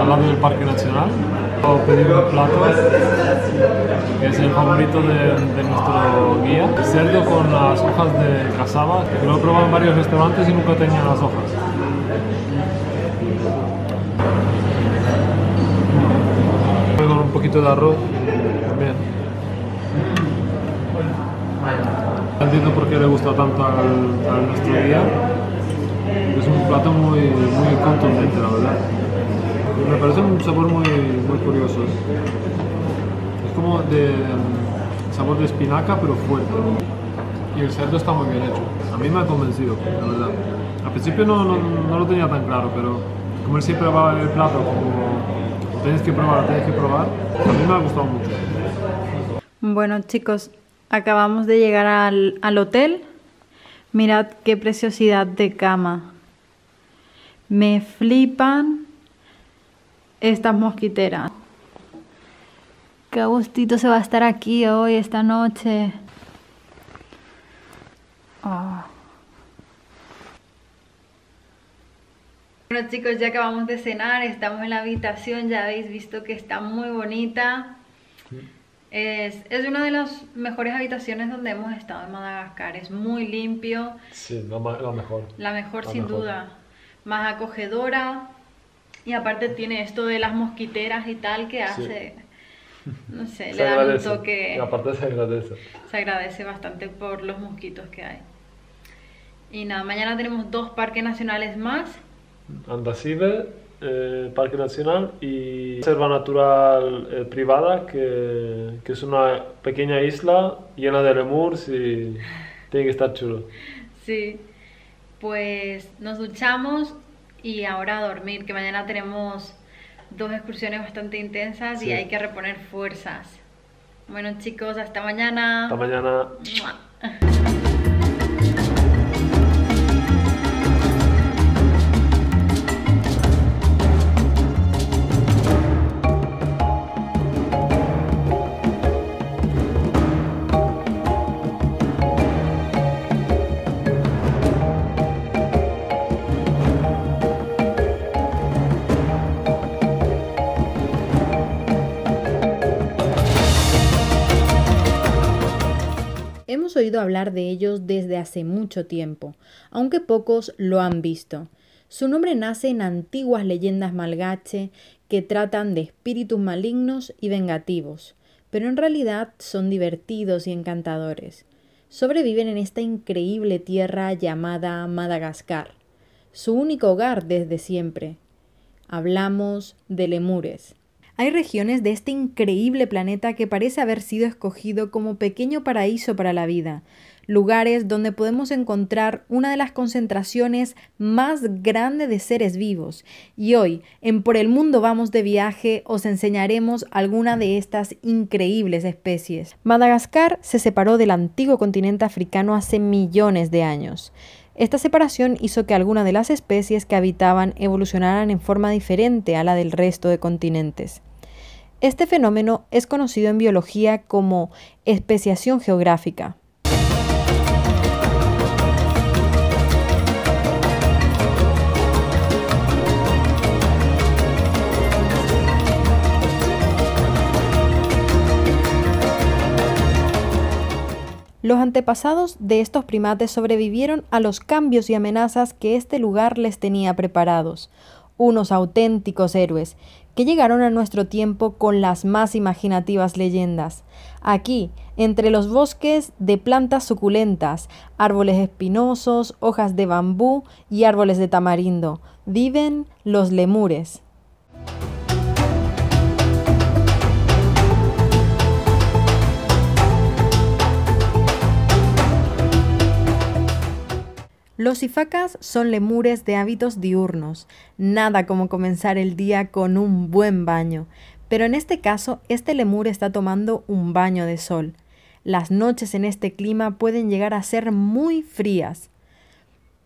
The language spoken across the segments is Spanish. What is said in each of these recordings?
Al lado del Parque Nacional. Pedí un plato que es el favorito de, nuestro guía, cerdo con las hojas de casaba. Lo he probado en varios restaurantes y nunca tenía las hojas. Con un poquito de arroz también. Entiendo por qué le gusta tanto al, a nuestro guía. Es un plato muy, muy contundente, la verdad. Me parece un sabor muy, muy curioso. Es como de mm, sabor de espinaca, pero fuerte. Y el cerdo está muy bien hecho. A mí me ha convencido, la verdad. Al principio no, no, no lo tenía tan claro, pero como él siempre va el plato, como tienes que probar, tienes que probar, a mí me ha gustado mucho. Bueno chicos, acabamos de llegar al, al hotel. Mirad qué preciosidad de cama. Me flipan estas mosquiteras. Qué gustito se va a estar aquí hoy, esta noche. Oh. Bueno chicos, ya acabamos de cenar, estamos en la habitación, ya habéis visto que está muy bonita. Es, es, una de las mejores habitaciones donde hemos estado en Madagascar, es muy limpio. Sí, la, la mejor. La mejor La sin mejor. duda, más acogedora y aparte tiene esto de las mosquiteras y tal que hace, no sé, le dan un toque, Y aparte se agradece. se agradece bastante por los mosquitos que hay. Y nada, mañana tenemos dos parques nacionales más. Andasibe, eh, Parque Nacional y Reserva Natural eh, Privada, que, que es una pequeña isla llena de lemurs y tiene que estar chulo. Sí, pues nos duchamos y ahora a dormir, que mañana tenemos dos excursiones bastante intensas y hay que reponer fuerzas. Bueno chicos, hasta mañana. Hasta mañana. Hemos oído hablar de ellos desde hace mucho tiempo, aunque pocos lo han visto. Su nombre nace en antiguas leyendas malgache que tratan de espíritus malignos y vengativos, pero en realidad son divertidos y encantadores. Sobreviven en esta increíble tierra llamada Madagascar, su único hogar desde siempre. Hablamos de lemures. Hay regiones de este increíble planeta que parece haber sido escogido como pequeño paraíso para la vida, lugares donde podemos encontrar una de las concentraciones más grandes de seres vivos. Y hoy, en Por el Mundo Vamos de Viaje, os enseñaremos alguna de estas increíbles especies. Madagascar se separó del antiguo continente africano hace millones de años. Esta separación hizo que algunas de las especies que habitaban evolucionaran en forma diferente a la del resto de continentes. Este fenómeno es conocido en biología como especiación geográfica. Los antepasados de estos primates sobrevivieron a los cambios y amenazas que este lugar les tenía preparados, unos auténticos héroes que llegaron a nuestro tiempo con las más imaginativas leyendas. Aquí, entre los bosques de plantas suculentas, árboles espinosos, hojas de bambú y árboles de tamarindo, viven los lemures. Los ifacas son lemures de hábitos diurnos, nada como comenzar el día con un buen baño, pero en este caso este lemur está tomando un baño de sol. Las noches en este clima pueden llegar a ser muy frías.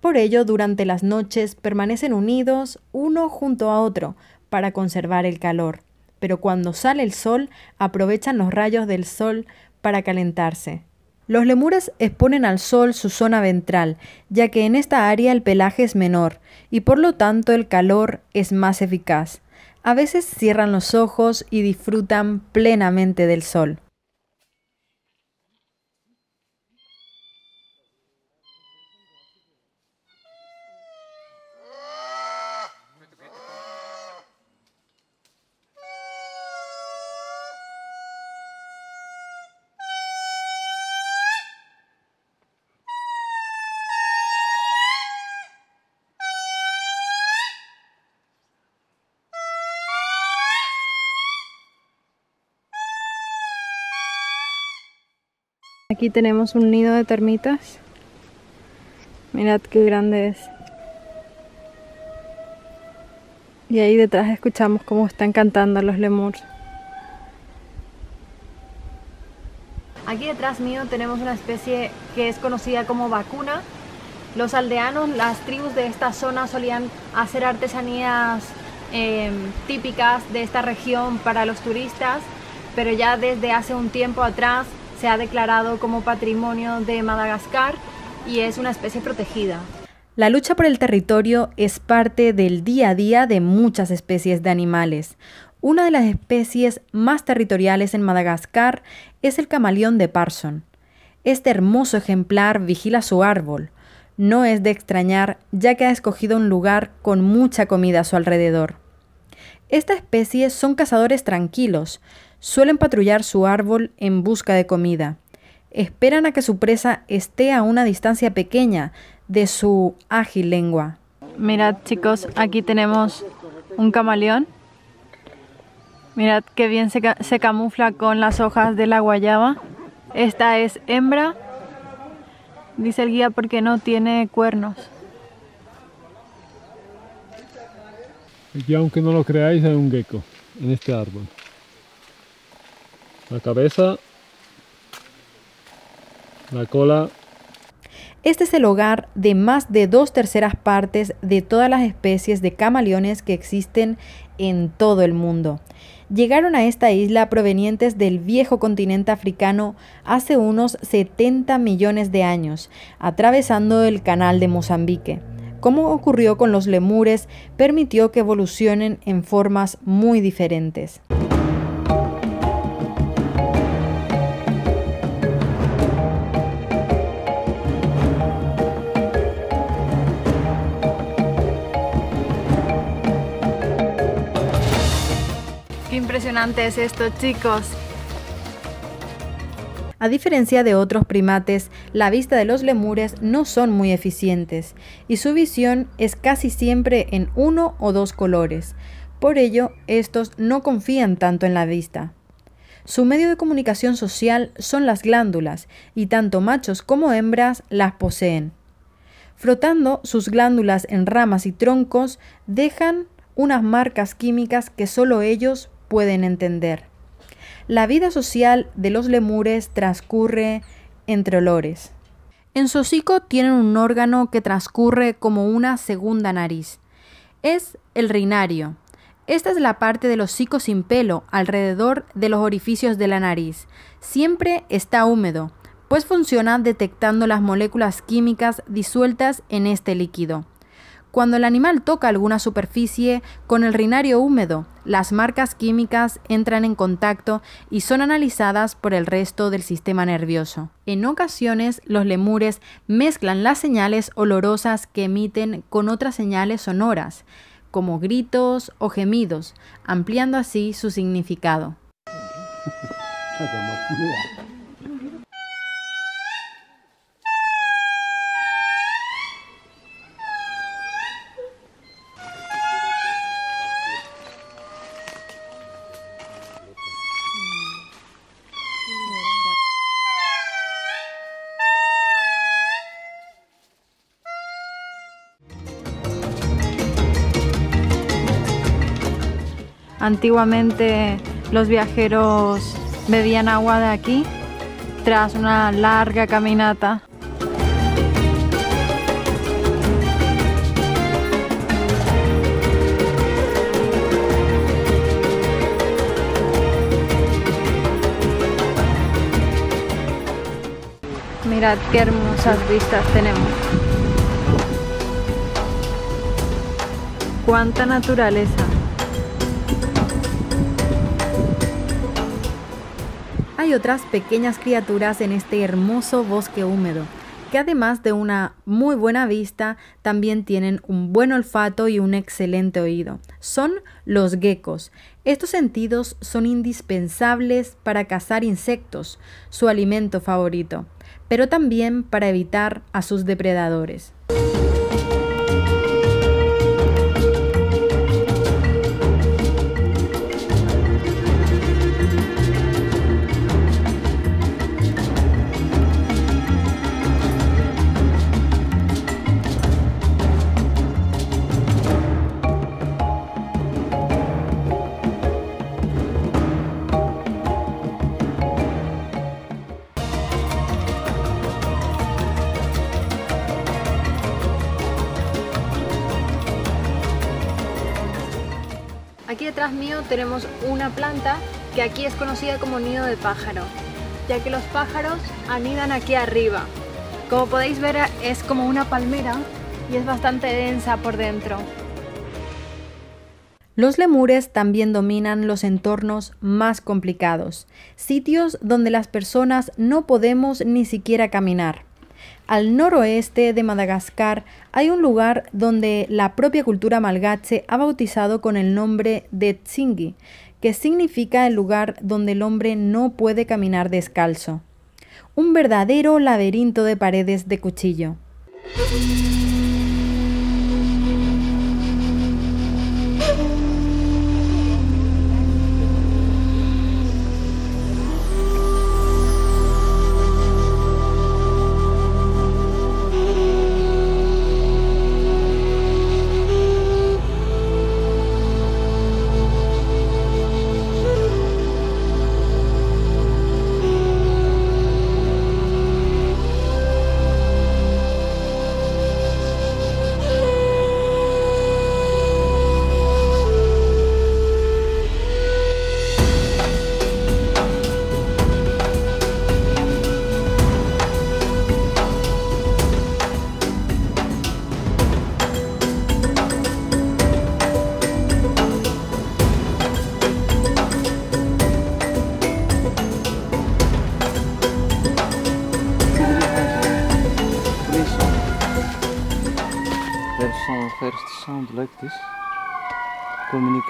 Por ello, durante las noches permanecen unidos uno junto a otro para conservar el calor, pero cuando sale el sol aprovechan los rayos del sol para calentarse. Los lemures exponen al sol su zona ventral, ya que en esta área el pelaje es menor y por lo tanto el calor es más eficaz. A veces cierran los ojos y disfrutan plenamente del sol. Aquí tenemos un nido de termitas. Mirad qué grande es. Y ahí detrás escuchamos cómo están cantando los lemurs. Aquí detrás mío tenemos una especie que es conocida como vacuna. Los aldeanos, las tribus de esta zona solían hacer artesanías em, típicas de esta región para los turistas, pero ya desde hace un tiempo atrás se ha declarado como patrimonio de Madagascar y es una especie protegida. La lucha por el territorio es parte del día a día de muchas especies de animales. Una de las especies más territoriales en Madagascar es el camaleón de Parson. Este hermoso ejemplar vigila su árbol. No es de extrañar ya que ha escogido un lugar con mucha comida a su alrededor. Esta especie son cazadores tranquilos, Suelen patrullar su árbol en busca de comida. Esperan a que su presa esté a una distancia pequeña de su ágil lengua. Mirad chicos, aquí tenemos un camaleón. Mirad qué bien se, se camufla con las hojas de la guayaba. Esta es hembra, dice el guía porque no tiene cuernos. Aquí aunque no lo creáis hay un gecko en este árbol la cabeza, la cola. Este es el hogar de más de dos terceras partes de todas las especies de camaleones que existen en todo el mundo. Llegaron a esta isla provenientes del viejo continente africano hace unos 70 millones de años, atravesando el canal de Mozambique. Como ocurrió con los lemures, permitió que evolucionen en formas muy diferentes. Impresionante es esto, chicos. A diferencia de otros primates, la vista de los lemures no son muy eficientes y su visión es casi siempre en uno o dos colores. Por ello, estos no confían tanto en la vista. Su medio de comunicación social son las glándulas y tanto machos como hembras las poseen. Frotando sus glándulas en ramas y troncos dejan unas marcas químicas que solo ellos pueden entender. La vida social de los lemures transcurre entre olores. En su hocico tienen un órgano que transcurre como una segunda nariz. Es el rinario. Esta es la parte del hocico sin pelo alrededor de los orificios de la nariz. Siempre está húmedo, pues funciona detectando las moléculas químicas disueltas en este líquido. Cuando el animal toca alguna superficie con el rinario húmedo, las marcas químicas entran en contacto y son analizadas por el resto del sistema nervioso. En ocasiones, los lemures mezclan las señales olorosas que emiten con otras señales sonoras, como gritos o gemidos, ampliando así su significado. Antiguamente los viajeros bebían agua de aquí tras una larga caminata. Mirad qué hermosas vistas tenemos. Cuánta naturaleza. Hay otras pequeñas criaturas en este hermoso bosque húmedo, que además de una muy buena vista, también tienen un buen olfato y un excelente oído. Son los geckos. Estos sentidos son indispensables para cazar insectos, su alimento favorito, pero también para evitar a sus depredadores. Detrás mío tenemos una planta que aquí es conocida como nido de pájaro, ya que los pájaros anidan aquí arriba. Como podéis ver es como una palmera y es bastante densa por dentro. Los lemures también dominan los entornos más complicados, sitios donde las personas no podemos ni siquiera caminar. Al noroeste de Madagascar hay un lugar donde la propia cultura malgache ha bautizado con el nombre de Tsingi, que significa el lugar donde el hombre no puede caminar descalzo. Un verdadero laberinto de paredes de cuchillo.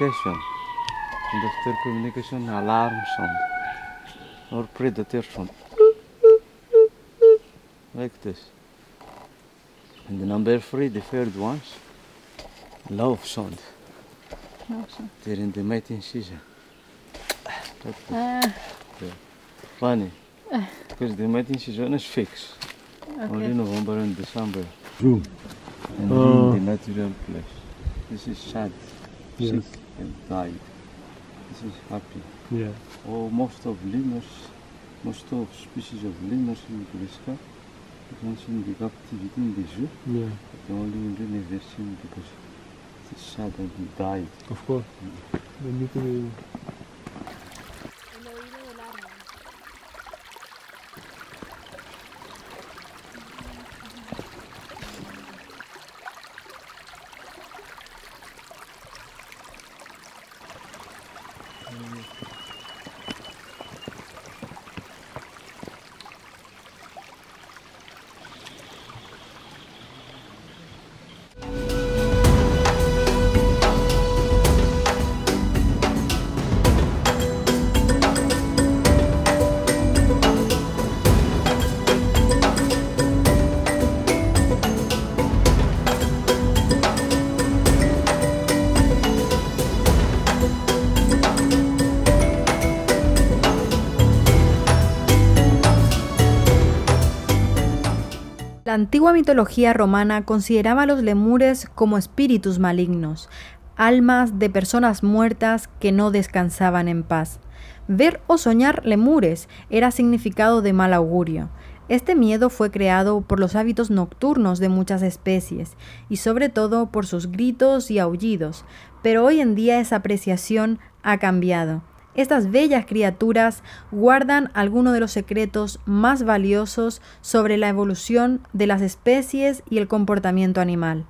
Communication. After communication, alarm sound. Or predator sound. Like this. And the number three, the third ones, love sound. They're in the mating season. Yeah. Funny. Because the mating season is fixed. Only November and December. Room. And Oh. in the natural place. This is sad. Yes. Sick and died. This is happy. Yeah. Oh, most of lemurs, most of species of lemurs in Madagascar, once in the captivity in the zoo, Yeah. the only in the never seen because it's sad and he died. Of course. Mm. Bendito La antigua mitología romana consideraba a los lemures como espíritus malignos, almas de personas muertas que no descansaban en paz. Ver o soñar lemures era significado de mal augurio. Este miedo fue creado por los hábitos nocturnos de muchas especies y sobre todo por sus gritos y aullidos, pero hoy en día esa apreciación ha cambiado. Estas bellas criaturas guardan algunos de los secretos más valiosos sobre la evolución de las especies y el comportamiento animal.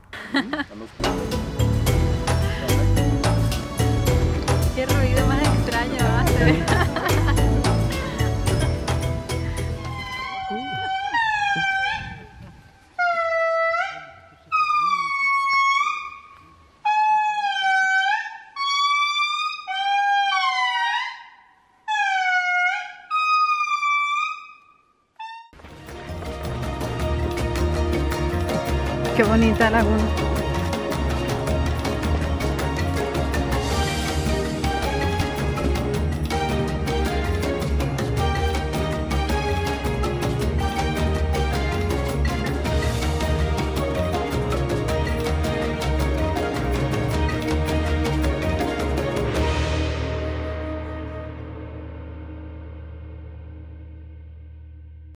Qué ruido más extraño hace. Qué bonita laguna.